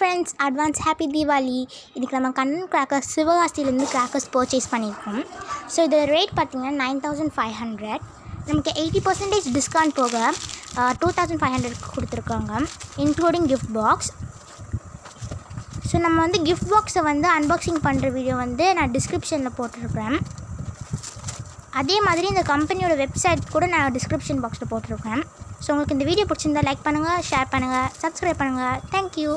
Friends advance happy Deepavali இதுக்கு நம்ம Kannan crackers சிவகாசிலேருந்து கிராக்கர்ஸ் பர்ச்சேஸ் பண்ணியிருக்கோம். ஸோ இதோட ரேட் பார்த்தீங்கன்னா நைன் தௌசண்ட் ஃபைவ் ஹண்ட்ரட் நமக்கு எயிட்டி பர்சன்டேஜ் டிஸ்கவுண்ட் போக டூ தௌசண்ட் ஃபைவ் ஹண்ட்ரட் கொடுத்துருக்காங்க. இன்க்ளூடிங் கிஃப்ட் பாக்ஸ் ஸோ நம்ம வந்து கிஃப்ட் பாக்ஸை வந்து அன்பாக்சிங் பண்ணுற வீடியோ வந்து நான் டிஸ்கிரிப்ஷனில் போட்டிருக்கிறேன். அதே மாதிரி இந்த கம்பெனியோட வெப்சைட் கூட நான் டிஸ்கிரிப்ஷன் பாக்ஸில் போட்டிருக்கேன் ஸோ உங்களுக்கு இந்த வீடியோ பிடிச்சிருந்தா லைக் பண்ணுங்கள் ஷேர் பண்ணுங்கள் சப்ஸ்கிரைப் பண்ணுங்கள் தேங்க்யூ